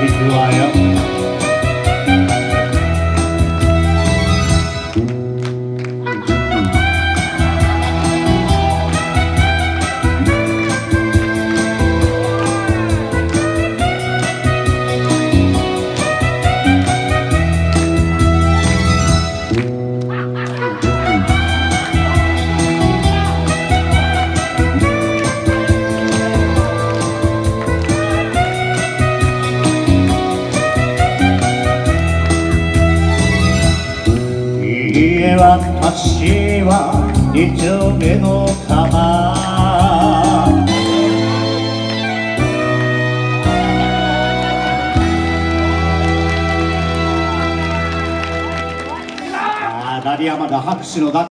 big lie up. 家は私は二丁目の川ああ鳴り山だ拍手のだ